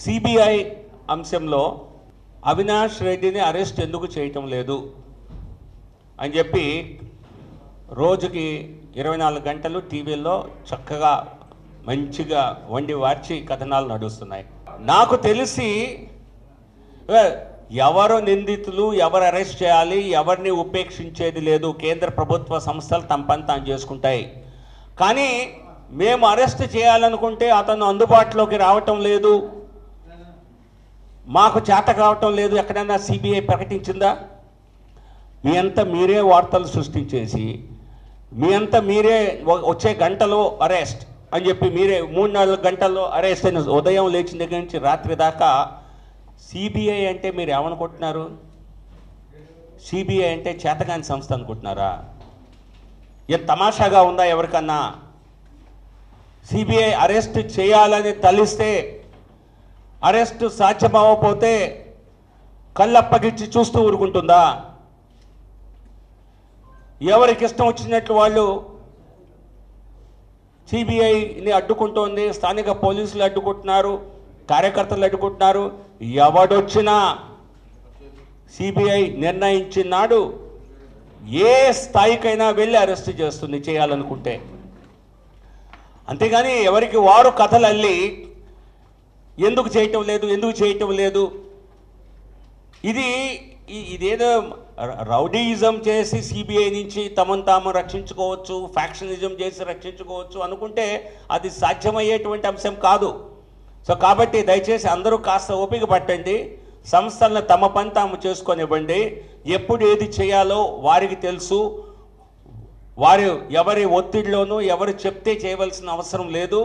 CBI అంశంలో అవినాష్ రెడ్డిని arrest ఎందుకు చేయటం లేదు అని చెప్పి రోజుకి ఇరవై నాలుగు గంటలు టీవీల్లో చక్కగా మంచిగా వండి వార్చి కథనాలు నడుస్తున్నాయి. నాకు తెలిసి ఎవరు నిందితులు ఎవరు అరెస్ట్ చేయాలి ఎవరిని ఉపేక్షించేది లేదు కేంద్ర ప్రభుత్వ సంస్థలు తమ పని తాను చేసుకుంటాయి. కానీ మేము అరెస్ట్ చేయాలనుకుంటే అతను అందుబాటులోకి రావటం లేదు. మాకు చేత కావటం లేదు ఎక్కడైనా సిబిఐ ప్రకటించిందా? మీ అంతా మీరే వార్తలు సృష్టించేసి మీ అంతా మీరే వచ్చే గంటలో అరెస్ట్ అని చెప్పి మీరే మూడు నాలుగు గంటల్లో అరెస్ట్ అయిన ఉదయం లేచిన దగ్గర నుంచి రాత్రి దాకా సిబిఐ అంటే మీరు ఏమనుకుంటున్నారు? సిబిఐ అంటే చేతకాని సంస్థ అనుకుంటున్నారా? ఎంత తమాషాగా ఉందా ఎవరికన్నా? సిబిఐ అరెస్ట్ చేయాలని తలిస్తే అరెస్ట్ సాధ్యమవ్వకపోతే కళ్ళప్పగిచ్చి చూస్తూ ఊరుకుంటుందా? ఎవరికి ఇష్టం వచ్చినట్లు వాళ్ళు సిబిఐని అడ్డుకుంటోంది స్థానిక పోలీసులు అడ్డుకుంటున్నారు కార్యకర్తలు అడ్డుకుంటున్నారు. ఎవడొచ్చినా సిబిఐ నిర్ణయించినాడు ఏ స్థాయికైనా వెళ్ళి అరెస్ట్ చేస్తుంది చేయాలనుకుంటే. అంతేగాని ఎవరికి వారు కథలు అల్లి ఎందుకు చేయటం లేదు ఎందుకు చేయటం లేదు? ఇది ఇదేదో రౌడీయిజం చేసి సిబిఐ నుంచి తమను తాము రక్షించుకోవచ్చు ఫ్యాక్షనిజం చేసి రక్షించుకోవచ్చు అనుకుంటే అది సాధ్యమయ్యేటువంటి అంశం కాదు. సో కాబట్టి దయచేసి అందరూ కాస్త ఓపిక పట్టండి సంస్థలను తమ పని తాము చేసుకొనివ్వండి. ఎప్పుడు ఏది చేయాలో వారికి తెలుసు. వారు ఎవరి ఒత్తిడిలోనూ ఎవరు చెప్తే చేయవలసిన అవసరం లేదు.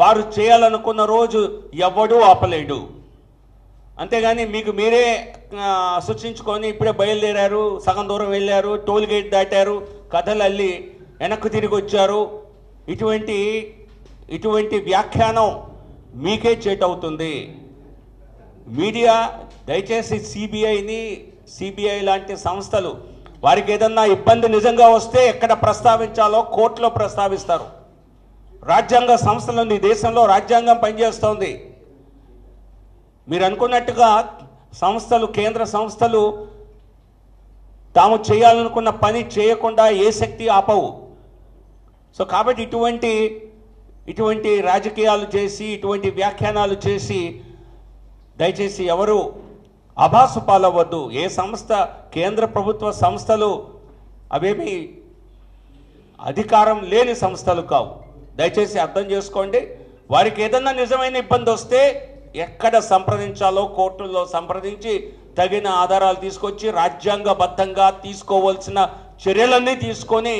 వారు చేయాలనుకున్న రోజు ఎవడూ ఆపలేడు. అంతేగాని మీకు మీరే సృష్టించుకొని ఇప్పుడే బయలుదేరారు సగం దూరం వెళ్ళారు టోల్ గేట్ దాటారు కథలు అల్లి వెనక్కి తిరిగి వచ్చారు. ఇటువంటి ఇటువంటి వ్యాఖ్యానం మీకే చేటవుతుంది. మీడియా దయచేసి సిబిఐని సిబిఐ లాంటి సంస్థలు వారికి ఏదన్నా ఇబ్బంది నిజంగా వస్తే ఎక్కడ ప్రస్తావించాలో కోర్టులో ప్రస్తావిస్తారు. రాజ్యాంగ సంస్థలు ఈ దేశంలో రాజ్యాంగం పనిచేస్తోంది. మీరు అనుకున్నట్టుగా సంస్థలు కేంద్ర సంస్థలు తాము చేయాలనుకున్న పని చేయకుండా ఏ శక్తి ఆపవు. సో కాబట్టి ఇటువంటి ఇటువంటి రాజకీయాలు చేసి ఇటువంటి వ్యాఖ్యానాలు చేసి దయచేసి ఎవరు అభాసు పాలవ్వద్దు. ఏ సంస్థ కేంద్ర ప్రభుత్వ సంస్థలు అవేమి అధికారం లేని సంస్థలు కావు. దయచేసి అర్థం చేసుకోండి. వారికి ఏదన్నా నిజమైన ఇబ్బంది వస్తే ఎక్కడ సంప్రదించాలో కోర్టుల్లో సంప్రదించి తగిన ఆధారాలు తీసుకొచ్చి రాజ్యాంగబద్ధంగా తీసుకోవాల్సిన చర్యలన్నీ తీసుకొని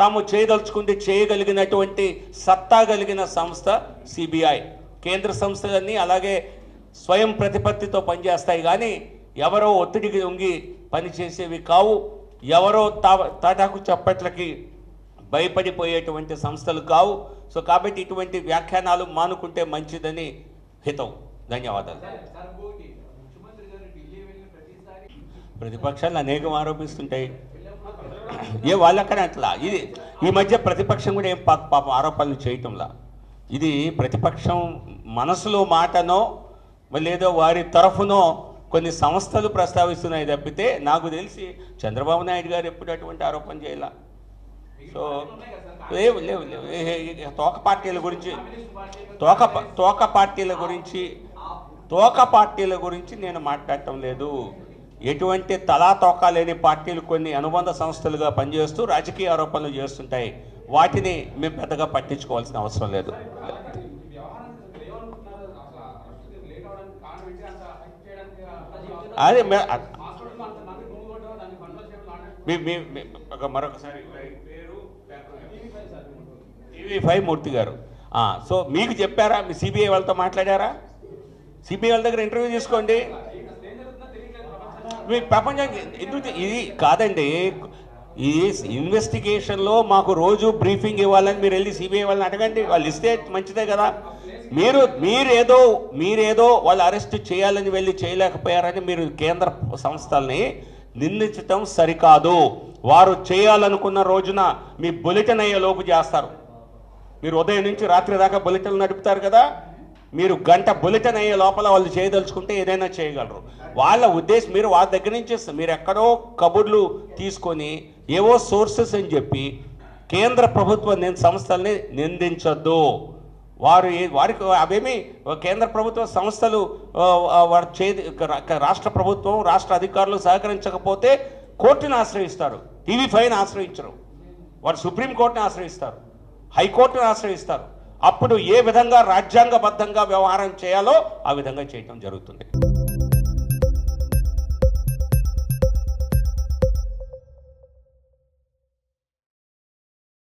తాము చేయదలుచుకుంటే చేయగలిగినటువంటి సత్తా కలిగిన సంస్థ సిబిఐ. కేంద్ర సంస్థలన్నీ అలాగే స్వయం ప్రతిపత్తితో పనిచేస్తాయి కానీ ఎవరో ఒత్తిడికి ఉంగి పనిచేసేవి కావు. ఎవరో తా తాటాకు చప్పట్లకి భయపడిపోయేటువంటి సంస్థలు కావు. సో కాబట్టి ఇటువంటి వ్యాఖ్యానాలు మానుకుంటే మంచిదని హితం. ధన్యవాదాలు. ప్రతిపక్షాలు అనేకం ఆరోపిస్తుంటాయి. ఏ వాళ్ళక్కడ అట్లా. ఇది ఈ మధ్య ప్రతిపక్షం కూడా ఏం పాప పాపం ఆరోపణలు చేయటంలా. ఇది ప్రతిపక్షం మనసులో మాటనో లేదో వారి తరఫునో కొన్ని సంస్థలు ప్రస్తావిస్తున్నాయి తప్పితే నాకు తెలిసి చంద్రబాబు నాయుడు గారు ఎప్పుడు అటువంటి ఆరోపణ చేయాల? సో లేవు లేవు. లేవు తోక పార్టీల గురించి తోక తోక పార్టీల గురించి తోక పార్టీల గురించి నేను మాట్లాడటం లేదు. ఎటువంటి తలా తోక లేని పార్టీలు కొన్ని అనుబంధ సంస్థలుగా పనిచేస్తూ రాజకీయ ఆరోపణలు చేస్తుంటాయి. వాటిని మేము పెద్దగా పట్టించుకోవాల్సిన అవసరం లేదు. అదే మరొకసారి టీవీ ఫైవ్ మూర్తి గారు. ఆ, సో మీకు చెప్పారా? మీ సిబిఐ వాళ్ళతో మాట్లాడారా? సిబిఐ వాళ్ళ దగ్గర ఇంటర్వ్యూ తీసుకోండి. మీ ప్రపంచానికి ఎందుకు ఇది కాదండి. ఈ ఇన్వెస్టిగేషన్లో మాకు రోజు బ్రీఫింగ్ ఇవ్వాలని మీరు వెళ్ళి సిబిఐ వాళ్ళని అడగండి. వాళ్ళు ఇస్తే మంచిదే కదా. మీరు మీరేదో మీరేదో వాళ్ళు అరెస్ట్ చేయాలని వెళ్ళి చేయలేకపోయారని మీరు కేంద్ర సంస్థల్ని నిందించటం సరికాదు. వారు చేయాలనుకున్న రోజున మీ బులెటిన్ అయ్యే లోపు చేస్తారు. మీరు ఉదయం నుంచి రాత్రి దాకా బులెటిన్లు నడుపుతారు కదా? మీరు గంట బులెటిన్ అయ్యే లోపల వాళ్ళు చేయదలుచుకుంటే ఏదైనా చేయగలరు. వాళ్ళ ఉద్దేశం మీరు వాళ్ళ దగ్గర నుంచి మీరు ఎక్కడో కబుర్లు తీసుకొని ఏవో సోర్సెస్ అని చెప్పి కేంద్ర ప్రభుత్వ సంస్థల్ని నిందించొద్దు. వారు వారికి అవేమి కేంద్ర ప్రభుత్వ సంస్థలు వారు చే రాష్ట్ర ప్రభుత్వం రాష్ట్ర అధికారులు సహకరించకపోతే కోర్టుని ఆశ్రయిస్తారు. టీవీ ఫైన్ ఆశ్రయించరు. వారు సుప్రీంకోర్టుని ఆశ్రయిస్తారు. హైకోర్టును ఆశ్రయిస్తారు. అప్పుడు ఏ విధంగా రాజ్యాంగబద్ధంగా వ్యవహారం చేయాలో ఆ విధంగా చేయటం జరుగుతుంది.